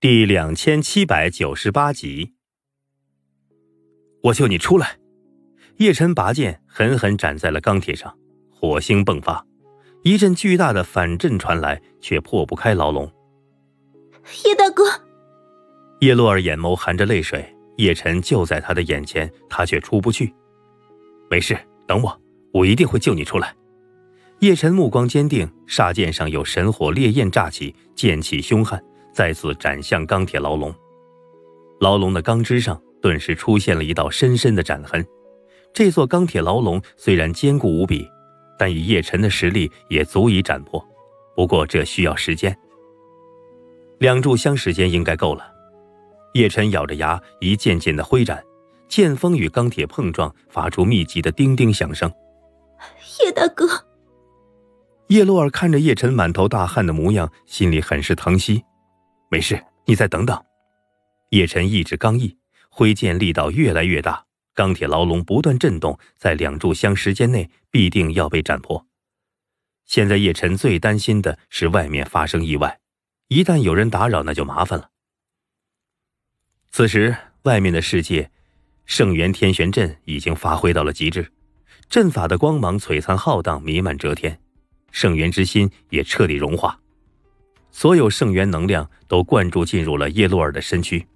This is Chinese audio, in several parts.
第两千七百九十八集，我救你出来！叶辰拔剑，狠狠斩在了钢铁上，火星迸发，一阵巨大的反震传来，却破不开牢笼。叶大哥，叶落儿眼眸含着泪水，叶辰就在他的眼前，他却出不去。没事，等我，我一定会救你出来。叶辰目光坚定，煞剑上有神火烈焰炸起，剑气凶悍。再次斩向钢铁牢笼，牢笼的钢枝上顿时出现了一道深深的斩痕。这座钢铁牢笼虽然坚固无比，但以叶晨的实力也足以斩破。不过这需要时间，两炷香时间应该够了。叶晨咬着牙，一件件的挥斩，剑锋与钢铁碰撞，发出密集的叮叮响声。叶大哥，叶洛儿看着叶晨满头大汗的模样，心里很是疼惜。没事，你再等等。叶晨意志刚毅，挥剑力道越来越大，钢铁牢笼不断震动，在两炷香时间内必定要被斩破。现在叶晨最担心的是外面发生意外，一旦有人打扰，那就麻烦了。此时，外面的世界，圣元天玄阵已经发挥到了极致，阵法的光芒璀璨浩荡，弥漫遮天，圣元之心也彻底融化。所有圣元能量都灌注进入了叶洛尔的身躯。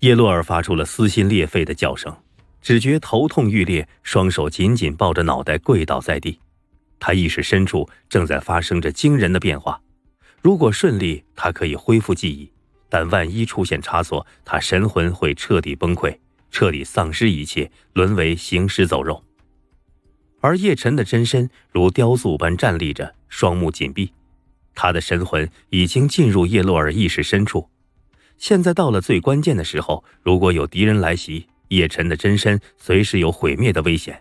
叶洛尔发出了撕心裂肺的叫声，只觉头痛欲裂，双手紧紧抱着脑袋跪倒在地。他意识深处正在发生着惊人的变化。如果顺利，他可以恢复记忆；但万一出现差错，他神魂会彻底崩溃，彻底丧失一切，沦为行尸走肉。而叶晨的真身如雕塑般站立着，双目紧闭，他的神魂已经进入叶洛尔意识深处。现在到了最关键的时候，如果有敌人来袭，叶晨的真身随时有毁灭的危险。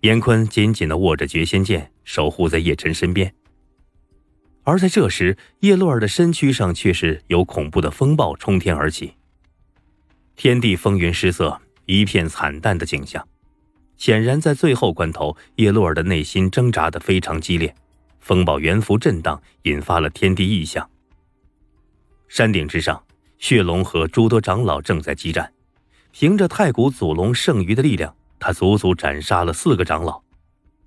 严坤紧紧地握着绝仙剑，守护在叶晨身边。而在这时，叶洛尔的身躯上却是有恐怖的风暴冲天而起，天地风云失色，一片惨淡的景象。显然，在最后关头，叶洛尔的内心挣扎的非常激烈，风暴元符震荡，引发了天地异象。山顶之上，血龙和诸多长老正在激战，凭着太古祖龙剩余的力量，他足足斩杀了四个长老。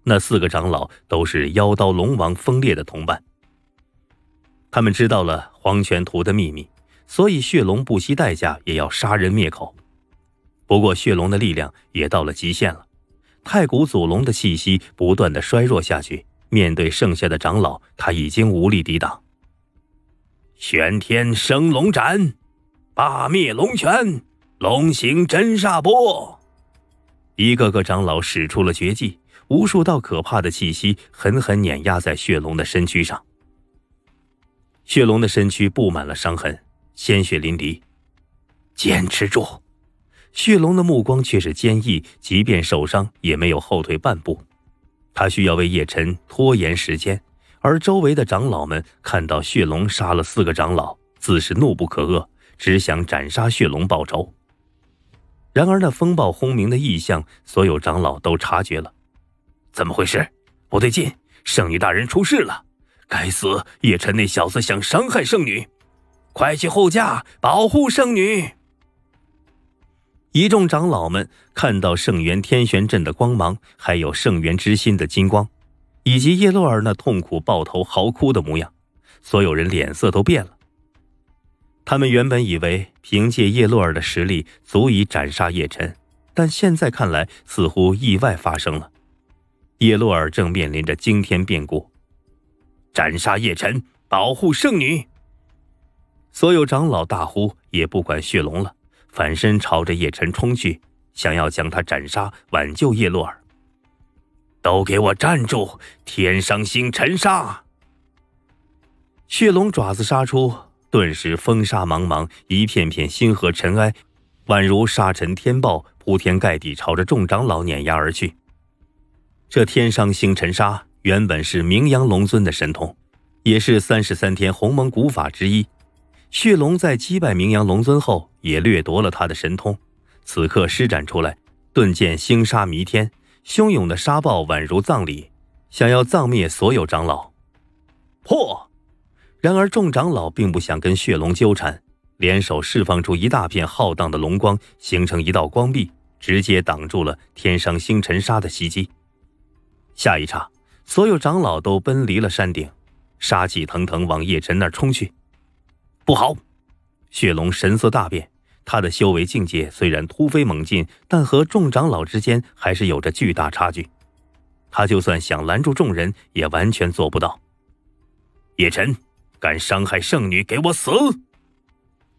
那四个长老都是妖刀龙王风烈的同伴。他们知道了黄泉图的秘密，所以血龙不惜代价也要杀人灭口。不过，血龙的力量也到了极限了。太古祖龙的气息不断的衰弱下去，面对剩下的长老，他已经无力抵挡。玄天生龙斩，霸灭龙泉，龙行真煞波。一个个长老使出了绝技，无数道可怕的气息狠狠碾压在血龙的身躯上。血龙的身躯布满了伤痕，鲜血淋漓。坚持住！血龙的目光却是坚毅，即便受伤也没有后退半步。他需要为叶晨拖延时间，而周围的长老们看到血龙杀了四个长老，自是怒不可遏，只想斩杀血龙报仇。然而那风暴轰鸣的异象，所有长老都察觉了。怎么回事？不对劲！圣女大人出事了！该死！叶晨那小子想伤害圣女，快去护驾，保护圣女！一众长老们看到圣元天玄阵的光芒，还有圣元之心的金光，以及叶洛尔那痛苦抱头嚎哭的模样，所有人脸色都变了。他们原本以为凭借叶洛尔的实力足以斩杀叶晨，但现在看来似乎意外发生了。叶洛尔正面临着惊天变故，斩杀叶晨，保护圣女。所有长老大呼，也不管血龙了。反身朝着叶晨冲去，想要将他斩杀，挽救叶洛儿。都给我站住！天伤星辰杀！血龙爪子杀出，顿时风沙茫茫，一片片星河尘埃，宛如沙尘天暴，铺天盖地朝着众长老碾压而去。这天伤星辰杀原本是明阳龙尊的神通，也是三十三天鸿蒙古法之一。血龙在击败明阳龙尊后，也掠夺了他的神通，此刻施展出来，顿见星沙弥天，汹涌的沙暴宛如葬礼，想要葬灭所有长老。破！然而众长老并不想跟血龙纠缠，联手释放出一大片浩荡的龙光，形成一道光壁，直接挡住了天上星辰沙的袭击。下一刹，所有长老都奔离了山顶，杀气腾腾往叶辰那儿冲去。不好！血龙神色大变，他的修为境界虽然突飞猛进，但和众长老之间还是有着巨大差距。他就算想拦住众人，也完全做不到。叶辰，敢伤害圣女，给我死！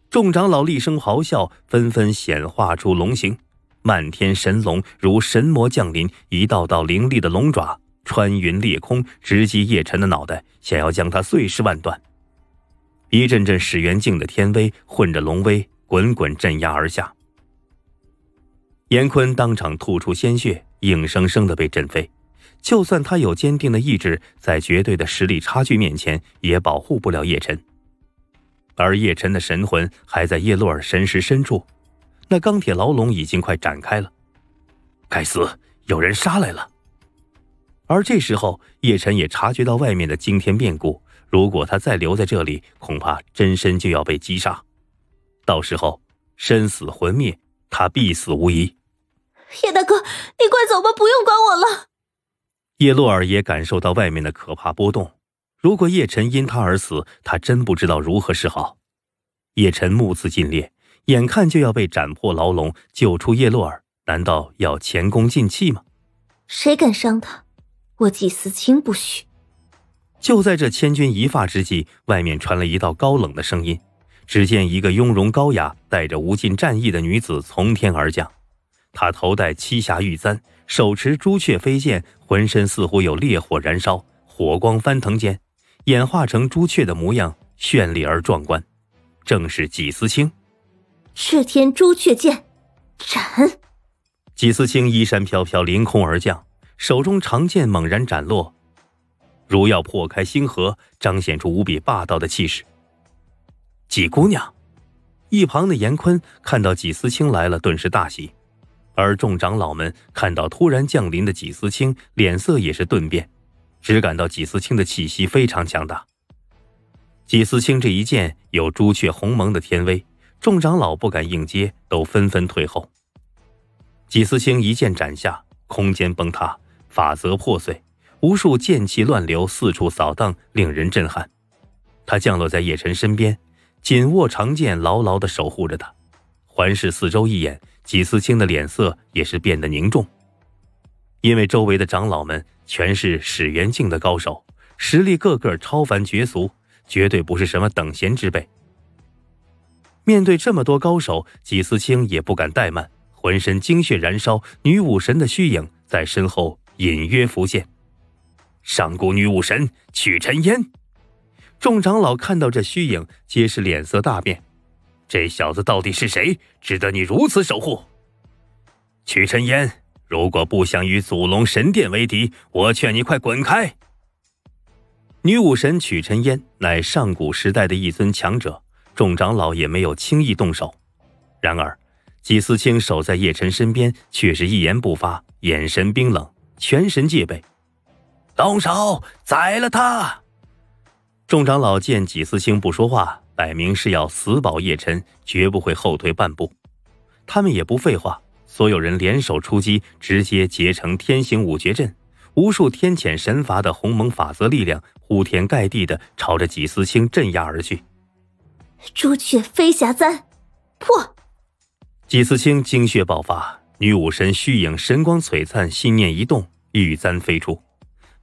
众长老厉声咆哮，纷纷显化出龙形。漫天神龙如神魔降临，一道道凌厉的龙爪穿云裂空，直击叶辰的脑袋，想要将他碎尸万段。一阵阵始元境的天威混着龙威，滚滚镇压而下。严坤当场吐出鲜血，硬生生的被震飞。就算他有坚定的意志，在绝对的实力差距面前，也保护不了叶辰。而叶辰的神魂还在叶洛尔神识深处。那钢铁牢笼已经快展开了，该死，有人杀来了。而这时候，叶晨也察觉到外面的惊天变故，如果他再留在这里，恐怕真身就要被击杀，到时候身死魂灭，他必死无疑。叶大哥，你快走吧，不用管我了。叶洛尔也感受到外面的可怕波动，如果叶晨因他而死，他真不知道如何是好。叶晨目眦尽裂。眼看就要被斩破牢笼，救出叶洛尔，难道要前功尽弃吗？谁敢伤他，我季思清不许！就在这千钧一发之际，外面传来一道高冷的声音。只见一个雍容高雅、带着无尽战意的女子从天而降，她头戴七霞玉簪，手持朱雀飞剑，浑身似乎有烈火燃烧，火光翻腾间，演化成朱雀的模样，绚丽而壮观，正是季思清。赤天朱雀剑，斩！纪思清衣衫飘飘，凌空而降，手中长剑猛然斩落，如要破开星河，彰显出无比霸道的气势。纪姑娘，一旁的严坤看到纪思清来了，顿时大喜，而众长老们看到突然降临的纪思清，脸色也是顿变，只感到纪思清的气息非常强大。纪思清这一剑有朱雀鸿蒙的天威。众长老不敢应接，都纷纷退后。纪思清一剑斩下，空间崩塌，法则破碎，无数剑气乱流，四处扫荡，令人震撼。他降落在叶辰身边，紧握长剑，牢牢地守护着他。环视四周一眼，纪思清的脸色也是变得凝重，因为周围的长老们全是始元境的高手，实力个个超凡绝俗，绝对不是什么等闲之辈。面对这么多高手，纪思清也不敢怠慢，浑身精血燃烧，女武神的虚影在身后隐约浮现。上古女武神曲尘烟，众长老看到这虚影，皆是脸色大变。这小子到底是谁，值得你如此守护？曲尘烟，如果不想与祖龙神殿为敌，我劝你快滚开。女武神曲尘烟乃上古时代的一尊强者。众长老也没有轻易动手，然而姬思清守在叶辰身边，却是一言不发，眼神冰冷，全神戒备。动手宰了他！众长老见纪思清不说话，摆明是要死保叶辰，绝不会后退半步。他们也不废话，所有人联手出击，直接结成天行五绝阵，无数天谴神罚的鸿蒙法则力量铺天盖地的朝着纪思清镇压而去。朱雀飞霞簪，破！纪思清精血爆发，女武神虚影神光璀璨，心念一动，玉簪飞出，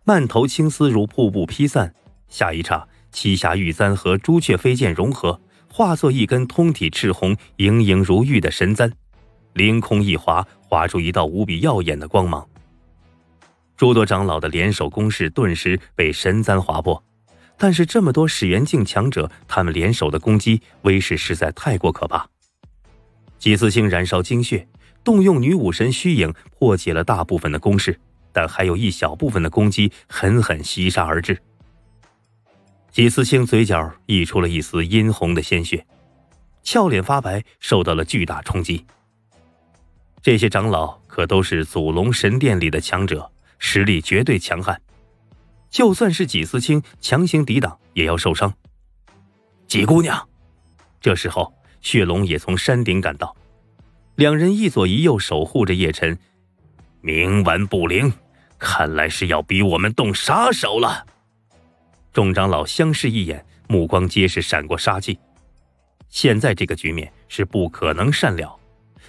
曼头青丝如瀑布披散。下一刹，七霞玉簪和朱雀飞剑融合，化作一根通体赤红、莹莹如玉的神簪，凌空一划，划出一道无比耀眼的光芒。诸多长老的联手攻势顿时被神簪划破。但是这么多始元境强者，他们联手的攻击威势实在太过可怕。纪思清燃烧精血，动用女武神虚影破解了大部分的攻势，但还有一小部分的攻击狠狠袭杀而至。纪思清嘴角溢出了一丝殷红的鲜血，俏脸发白，受到了巨大冲击。这些长老可都是祖龙神殿里的强者，实力绝对强悍。就算是纪思清强行抵挡，也要受伤。季姑娘。这时候，血龙也从山顶赶到，两人一左一右守护着叶晨。冥顽不灵，看来是要逼我们动杀手了。众长老相视一眼，目光皆是闪过杀气。现在这个局面是不可能善了，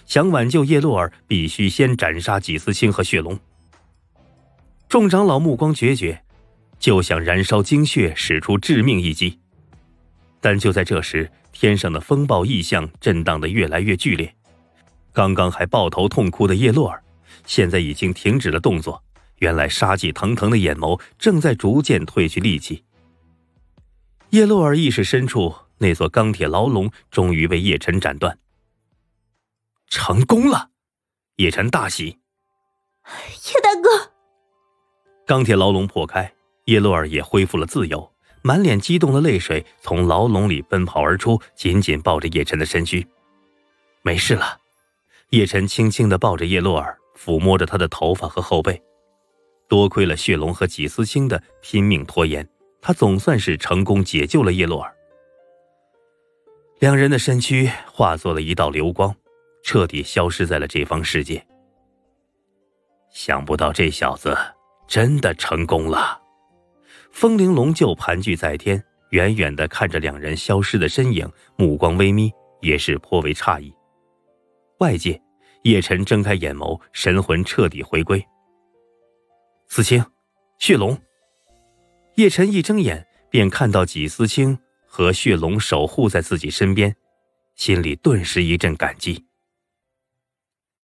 想挽救叶洛儿，必须先斩杀纪思清和血龙。众长老目光决绝，就想燃烧精血，使出致命一击。但就在这时，天上的风暴异象震荡的越来越剧烈。刚刚还抱头痛哭的叶洛儿，现在已经停止了动作。原来杀气腾腾的眼眸正在逐渐褪去戾气。叶洛尔意识深处，那座钢铁牢笼终于被叶晨斩断，成功了！叶晨大喜。叶大哥，钢铁牢笼破开，叶洛尔也恢复了自由，满脸激动的泪水从牢笼里奔跑而出，紧紧抱着叶晨的身躯。没事了，叶晨轻轻的抱着叶洛尔，抚摸着他的头发和后背。多亏了血龙和纪思清的拼命拖延。他总算是成功解救了叶洛尔，两人的身躯化作了一道流光，彻底消失在了这方世界。想不到这小子真的成功了，风铃龙鹫盘踞在天，远远的看着两人消失的身影，目光微眯，也是颇为诧异。外界，叶晨睁开眼眸，神魂彻底回归。思清，血龙。叶晨一睁眼，便看到纪思清和血龙守护在自己身边，心里顿时一阵感激。